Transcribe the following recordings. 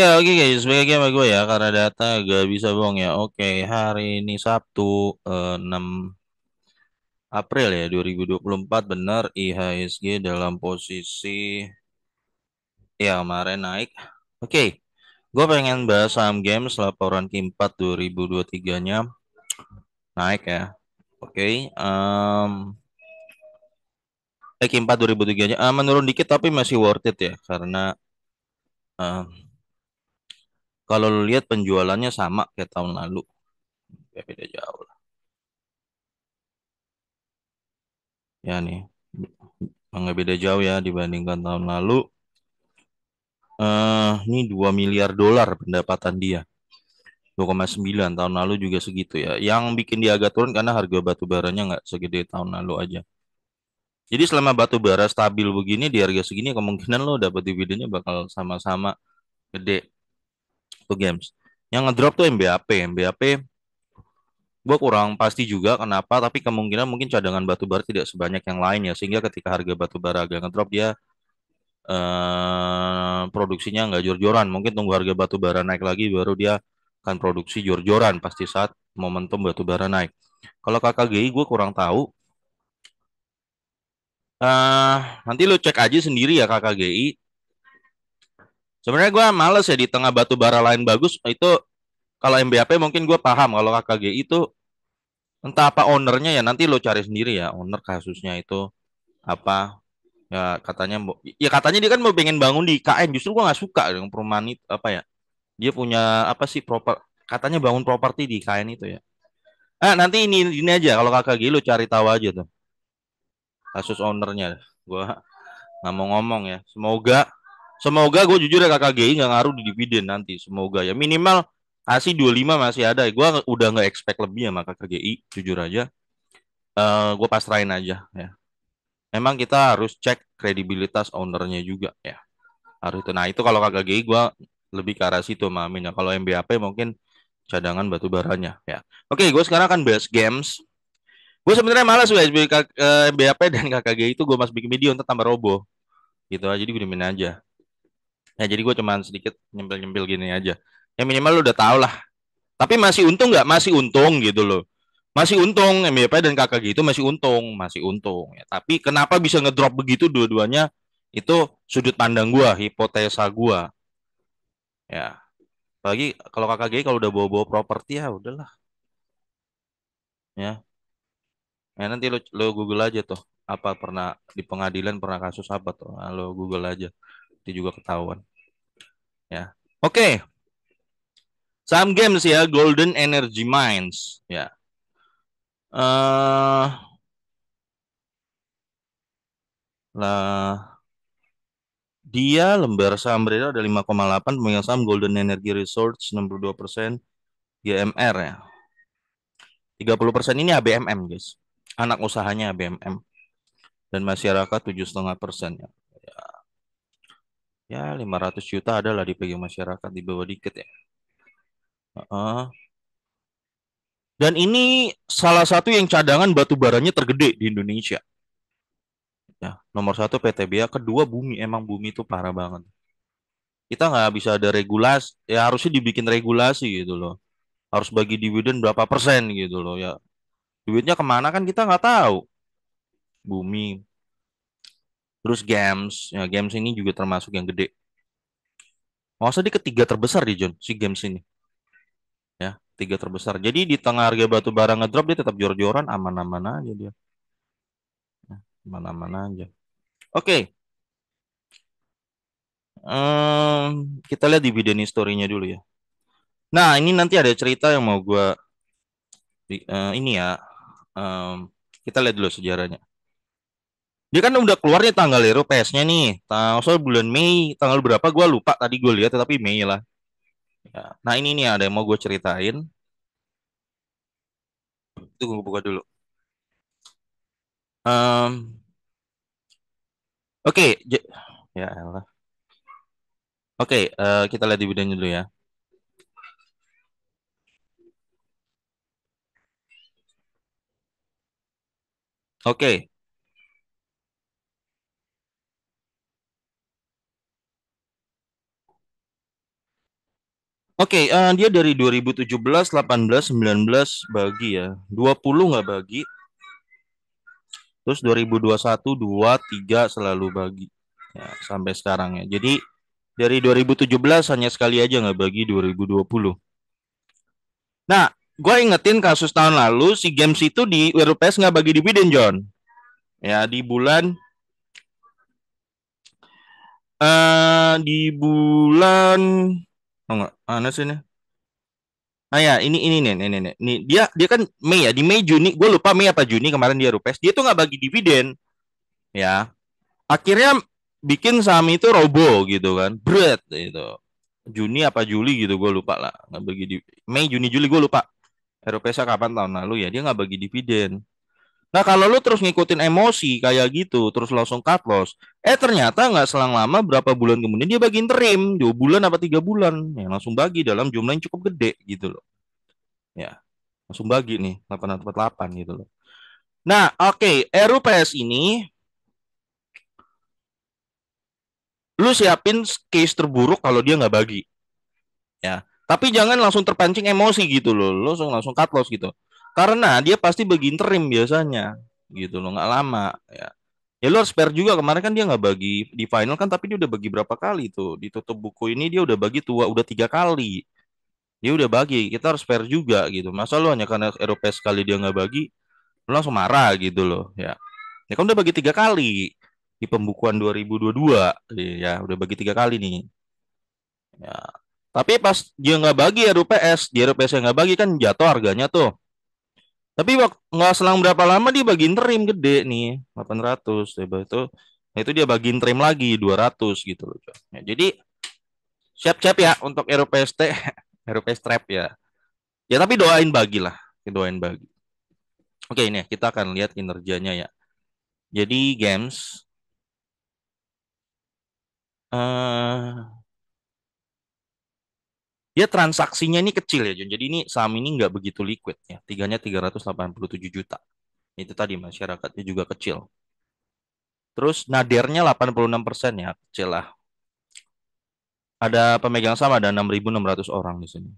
Ya oke guys, balik lagi sama gue ya karena data gak bisa bohong ya. Oke, hari ini Sabtu eh, 6 April ya 2024 benar IHSG dalam posisi ya kemarin naik. Oke, gue pengen bahas saham games laporan Q4 2023-nya naik ya. Oke, em eh Q4 2023-nya eh, menurun dikit tapi masih worth it ya karena em, kalau lu lihat penjualannya sama kayak tahun lalu. Ya beda jauh lah. Ya nih, nggak beda jauh ya dibandingkan tahun lalu. eh ini 2 miliar dolar pendapatan dia. 2,9 tahun lalu juga segitu ya. Yang bikin dia agak turun karena harga batu baranya nggak segede tahun lalu aja. Jadi selama batu bara stabil begini di harga segini kemungkinan lo dapat dividennya bakal sama-sama gede tuh games. Yang ngedrop tuh MBAP. MBAP gue kurang pasti juga kenapa tapi kemungkinan mungkin cadangan batu bara tidak sebanyak yang lain ya. Sehingga ketika harga batu bara agak ngedrop dia eh, produksinya nggak jor-joran. Mungkin tunggu harga batu bara naik lagi baru dia akan produksi jor-joran pasti saat momentum batu bara naik. Kalau KKGI gue kurang tahu. Eh nanti lo cek aja sendiri ya KKGI sebenarnya gue males ya di tengah batu bara lain bagus itu kalau MBAP mungkin gue paham kalau KKGI itu entah apa ownernya ya nanti lo cari sendiri ya owner kasusnya itu apa. Ya katanya ya katanya dia kan mau pengen bangun di KN justru gua nggak suka dengan perumahan itu apa ya dia punya apa sih proper katanya bangun properti di KN itu ya. Ah nanti ini ini aja kalau KKG lo cari tahu aja tuh kasus ownernya gua nggak mau ngomong ya. Semoga semoga gue jujur ya KKGI nggak ngaruh di dividen nanti semoga ya. Minimal kasih 25 masih ada. Gue udah nggak expect lebih sama KKGI jujur aja. Eh gue pasrahin aja ya. Memang kita harus cek kredibilitas ownernya juga ya. Harus itu. Nah itu kalau KKGI gue lebih ke arah situ mamin ya kalau MBAP mungkin cadangan batu baranya ya. Oke gue sekarang akan bahas games. Gue sebenarnya malas guys MBAP dan KKGI itu gue masih bikin video untuk tambah robo gitu aja jadi gue aja ya jadi gue cuman sedikit nyempil-nyempil gini aja. Ya minimal lu udah tau lah. Tapi masih untung nggak? Masih untung gitu loh. Masih untung MBP dan KKG itu masih untung masih untung ya. Tapi kenapa bisa ngedrop begitu dua-duanya? Itu sudut pandang gua hipotesa gua. Ya. Apalagi kalau KKG kalau udah bawa-bawa properti ya udahlah. Ya. Ya nanti lo, lo Google aja tuh apa pernah di pengadilan pernah kasus apa tuh. Nah, lo Google aja itu juga ketahuan ya oke okay. Saham games ya, Golden Energy Mines ya. Uh, lah dia lembar saham beredar ada 5,8 pemegang saham Golden Energy Resource 62% GMR ya. 30% ini ABMM guys. Anak usahanya ABMM. Dan masyarakat 7,5% ya. Ya 500 juta adalah dipegang masyarakat di bawah dikit ya. Uh, dan ini salah satu yang cadangan batu baranya tergede di Indonesia. Ya, nomor satu PTBA, kedua bumi. Emang bumi itu parah banget. Kita nggak bisa ada regulasi, ya harusnya dibikin regulasi gitu loh. Harus bagi dividen berapa persen gitu loh ya. Duitnya ke mana kan kita nggak tahu. Bumi. Terus games, ya games ini juga termasuk yang gede. Masa di ketiga terbesar di John, si games ini. Ya tiga terbesar. Jadi di tengah harga batu bara ngedrop dia tetap jor-joran aman-aman aja dia. Aman-aman aja. Oke. Okay. um, kita lihat dividen historinya dulu ya. Nah ini nanti ada cerita yang mau gue uh, ini ya. Um, kita lihat dulu sejarahnya dia kan udah keluarnya tanggal Euro PS-nya nih. Tanggal bulan Mei, tanggal berapa gue lupa tadi gue lihat tapi Mei lah. Ya. Nah ini nih ada yang mau gue ceritain. Tunggu gue buka dulu. Um, Oke, okay. ya Allah. Oke, okay, uh, eh, kita lihat dividennya dulu ya. Oke. Okay. Oke, eh, dia dari 2017, 18, 19 bagi ya. 20 nggak bagi. Terus 2021, 2, 3 selalu bagi. Ya, sampai sekarang ya. Jadi dari 2017 hanya sekali aja nggak bagi 2020. Nah, gue ingetin kasus tahun lalu si games itu di WRPS nggak bagi dividen John. Ya di bulan uh, di bulan oh enggak mana sih ini? Ah ya ini ini nih ini nih nih. Dia dia kan Mei ya di Mei Juni. Gue lupa Mei apa Juni kemarin dia RUPES. Dia tuh nggak bagi dividen. Ya. Akhirnya bikin saham itu robo gitu kan. Berat gitu. Juni apa Juli gitu gue lupa lah. Nggak bagi di Mei Juni Juli gue lupa. RUPES kapan tahun lalu ya dia nggak bagi dividen Nah kalau lu terus ngikutin emosi kayak gitu, terus langsung cut loss, eh ternyata nggak selang lama berapa bulan kemudian dia bagi interim, dua bulan apa tiga bulan, ya langsung bagi dalam jumlah yang cukup gede gitu loh, ya langsung bagi nih 848 gitu loh. Nah oke, okay, RUPS ini lu siapin case terburuk kalau dia nggak bagi, ya. Tapi jangan langsung terpancing emosi gitu loh, lu langsung langsung cut loss gitu. Karena dia pasti bagi interim biasanya gitu loh, nggak lama ya. Ya lu harus spare juga kemarin kan dia nggak bagi di final kan tapi dia udah bagi berapa kali tuh? Ditutup buku ini dia udah bagi tua udah tiga kali. Dia udah bagi kita harus spare juga gitu. Masa lu hanya karena Eropa sekali dia nggak bagi lu langsung marah gitu loh ya. Ya kan udah bagi tiga kali di pembukuan 2022 ya udah bagi tiga kali nih. Ya. Tapi pas dia nggak bagi RUPS di RUPS yang nggak bagi kan jatuh harganya tuh tapi nggak selang berapa lama dia bagi interim gede nih 800 ya itu nah itu dia bagi interim lagi 200 gitu loh. Ya, jadi siap-siap ya untuk RUPST RUPS trap ya. Ya tapi doain bagi lah, doain bagi. Oke ini kita akan lihat kinerjanya ya. Jadi games uh, dia transaksinya ini kecil ya, John. Jadi ini saham ini nggak begitu liquid ya. Tiganya 387 juta. Itu tadi masyarakatnya juga kecil. Terus nadernya 86 persen ya, kecil lah. Ada pemegang saham ada 6.600 orang di sini.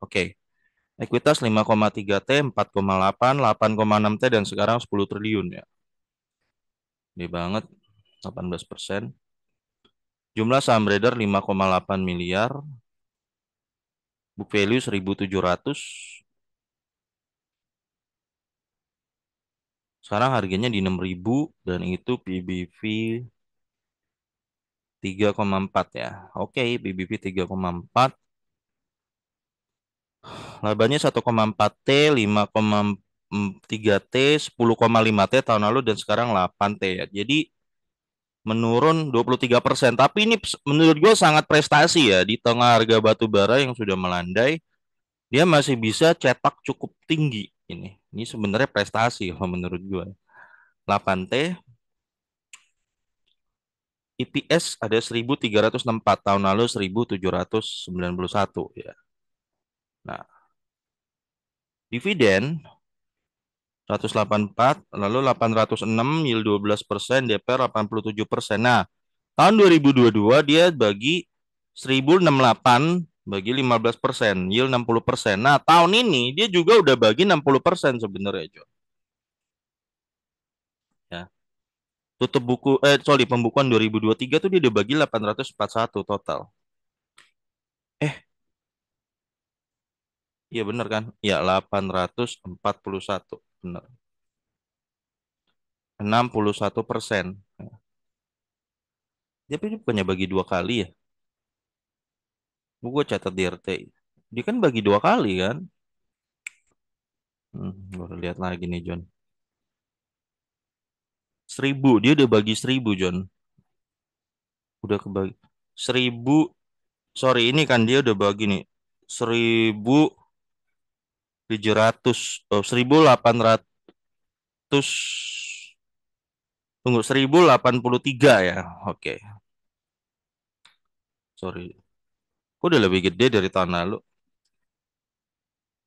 Oke. Okay. Ekuitas 5,3 T, 4,8, 8,6 T, dan sekarang 10 triliun ya. Gede banget, 18 persen. Jumlah saham beredar 5,8 miliar, book value 1700 sekarang harganya di 6000 dan itu PBV 3,4 ya. Oke PBV 3,4 labanya 1,4 T 5,3 T 10,5 T tahun lalu dan sekarang 8 T ya. Jadi menurun 23 persen. Tapi ini menurut gue sangat prestasi ya di tengah harga batu bara yang sudah melandai, dia masih bisa cetak cukup tinggi ini. Ini sebenarnya prestasi kalau menurut gue. 8T IPS ada 1364 tahun lalu 1791 ya. Nah, dividen 184, lalu 806, yield 12 persen, DPR 87 persen. Nah, tahun 2022 dia bagi 1068 bagi 15 persen, yield 60 persen. Nah, tahun ini dia juga udah bagi 60 persen sebenarnya, Jo. Ya. Tutup buku, eh sorry, pembukuan 2023 tuh dia udah bagi 841 total. Eh, Iya bener kan? Ya 841 benar. 61 persen. Dia bukannya bagi dua kali ya? Gue catat di RT. Dia kan bagi dua kali kan? Hmm, gue lihat lagi nih John. Seribu, dia udah bagi seribu John. Udah kebagi. Seribu, sorry ini kan dia udah bagi nih. Seribu 700 oh 1800 tunggu 1083 ya. Oke. Okay. Sorry. Kok udah lebih gede dari tahun lalu?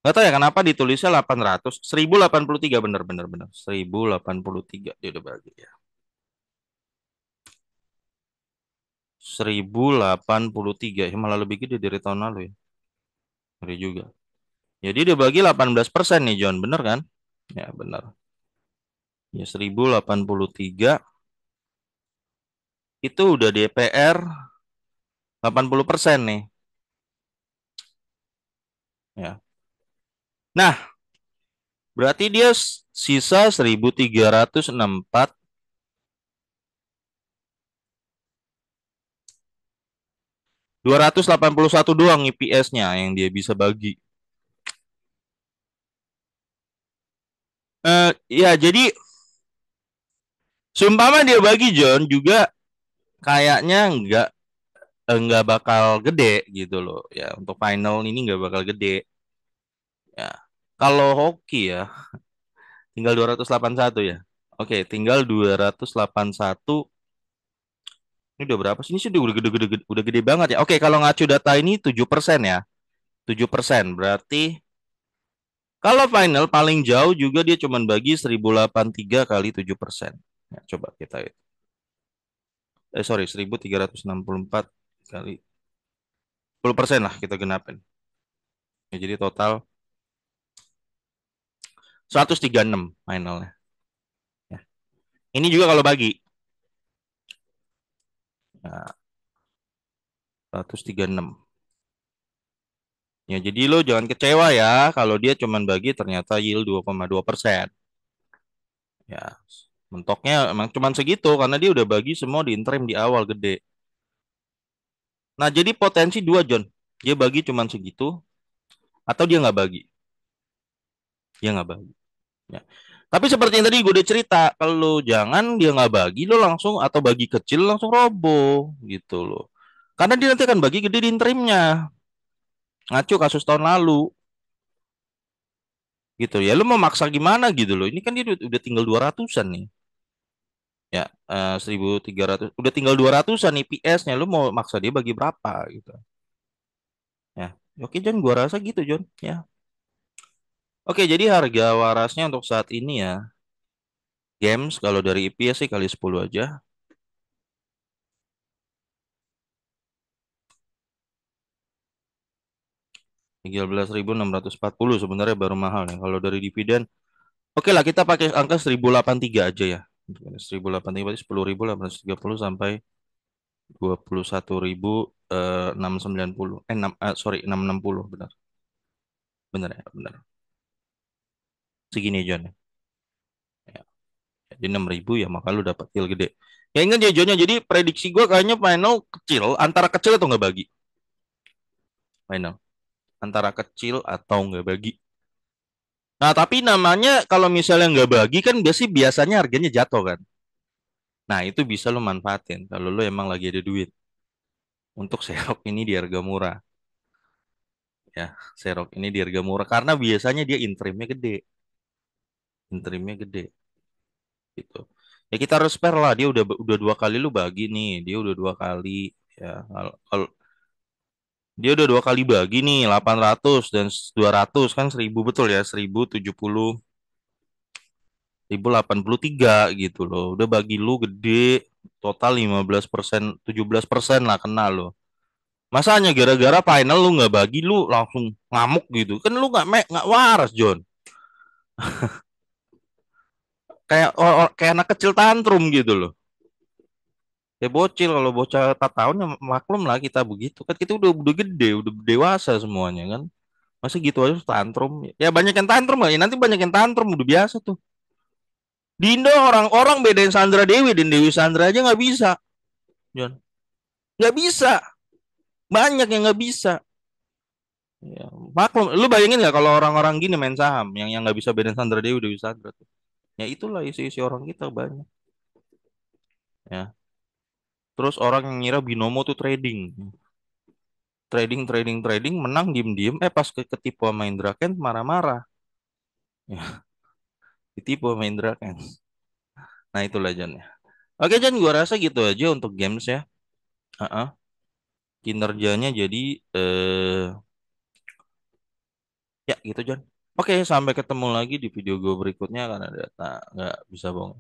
Gak tahu ya kenapa ditulisnya 800 1083 bener bener bener 1083 dia udah bagi ya 1083 ya malah lebih gede dari tahun lalu ya Ngeri juga. Jadi dia bagi 18% nih John, bener kan? Ya bener. Ya 1083 itu udah DPR 80% nih. Ya. Nah, berarti dia sisa 1364 281 doang IPS-nya yang dia bisa bagi. Uh, ya jadi sumpama dia bagi John juga kayaknya nggak eh, nggak bakal gede gitu loh. Ya untuk final ini nggak bakal gede. Ya kalau hoki ya tinggal 281 ya. Oke tinggal 281 ini udah berapa sih? Ini sudah udah gede-gede udah gede banget ya. Oke kalau ngacu data ini 7% ya. 7% berarti kalau final paling jauh juga dia cuma bagi 1083 kali 7%. Ya, coba kita itu. Eh sorry, 1364 kali 10% lah kita genapin. Ya, jadi total 136 finalnya. Ya. Ini juga kalau bagi. Ya. 136. Ya, jadi lo jangan kecewa ya kalau dia cuma bagi ternyata yield 2,2 persen. Ya, mentoknya emang cuma segitu karena dia udah bagi semua di interim di awal gede. Nah, jadi potensi dua John. Dia bagi cuma segitu atau dia nggak bagi. Dia nggak bagi. Ya. Tapi seperti yang tadi gue udah cerita, kalau jangan dia nggak bagi, lo langsung atau bagi kecil langsung roboh gitu loh. Karena dia nanti akan bagi gede di interimnya ngacu kasus tahun lalu. Gitu. Ya lu mau maksa gimana gitu loh. Ini kan dia udah tinggal 200-an nih. Ya uh, 1300 udah tinggal 200-an IPS-nya lu mau maksa dia bagi berapa gitu. Ya oke John gua rasa gitu John. Ya. Oke jadi harga warasnya untuk saat ini ya. Games kalau dari IPS sih kali 10 aja 13.640 sebenarnya baru mahal ya. Kalau dari dividen, oke okay lah kita pakai angka 1083 aja ya. 1083 berarti 10.830 sampai 21.690. Eh, 6, eh sorry 660 benar. Benar ya, benar. Segini John ya. ya. Jadi 6.000 ya maka lu dapat deal gede. Ya ingat ya John jadi prediksi gue kayaknya final kecil, antara kecil atau nggak bagi. Final antara kecil atau nggak bagi. Nah, tapi namanya kalau misalnya nggak bagi kan biasanya biasanya harganya jatuh kan. Nah, itu bisa lo manfaatin kalau lo emang lagi ada duit. Untuk serok ini di harga murah. Ya, serok ini di harga murah karena biasanya dia interimnya gede. Interimnya gede. Gitu. Ya kita harus spare lah, dia udah udah dua kali lu bagi nih, dia udah dua kali ya. Kalau dia udah dua kali bagi nih 800 dan 200 kan 1000 betul ya? 1070 1083 gitu loh. Udah bagi lu gede total 15 persen 17 persen lah kena lo masanya gara-gara final lu nggak bagi lu langsung ngamuk gitu? Kan lu nggak nggak waras John. Kayak kayak anak kecil tantrum gitu loh ya bocil kalau bocah tak tahun ya maklum lah kita begitu. Kan kita udah udah gede udah dewasa semuanya kan. Masa gitu aja tantrum. Ya banyak yang tantrum ya nanti banyak yang tantrum udah biasa tuh. Di orang-orang bedain Sandra Dewi dan Dewi Sandra aja nggak bisa. John nggak bisa. Banyak yang nggak bisa. Ya, maklum. Lu bayangin nggak kalau orang-orang gini main saham yang yang nggak bisa bedain Sandra Dewi Dewi Sandra tuh? Ya itulah isi-isi orang kita banyak. Ya Terus orang yang ngira binomo tuh trading. Trading, trading, trading, menang diem-diem. Eh pas ketipu sama Indra Kent marah-marah. Ya. Ditipu sama Indra Kent. Nah itulah John ya. Oke John, gua rasa gitu aja untuk games ya. Uh -uh. Kinerjanya jadi eh ya gitu John. Oke, sampai ketemu lagi di video gue berikutnya karena data nggak bisa bohong.